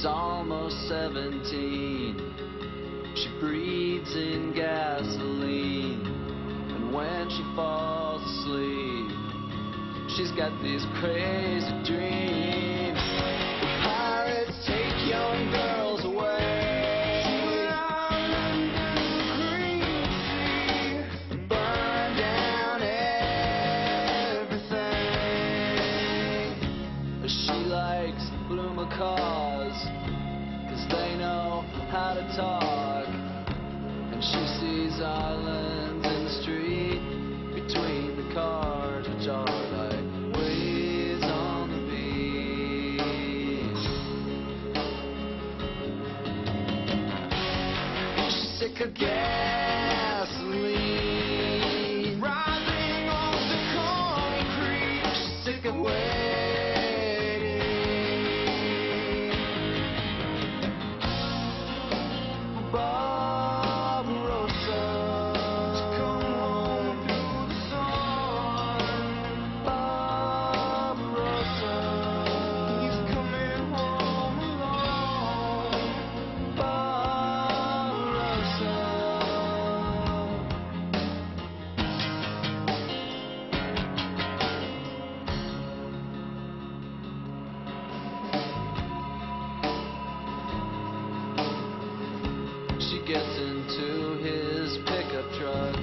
She's almost 17. She breathes in gasoline. And when she falls asleep, she's got these crazy dreams. To talk. And she sees islands in the street between the cars, which are like waves on the beach. She's sick of gasoline Barbarossa She gets into his pickup truck.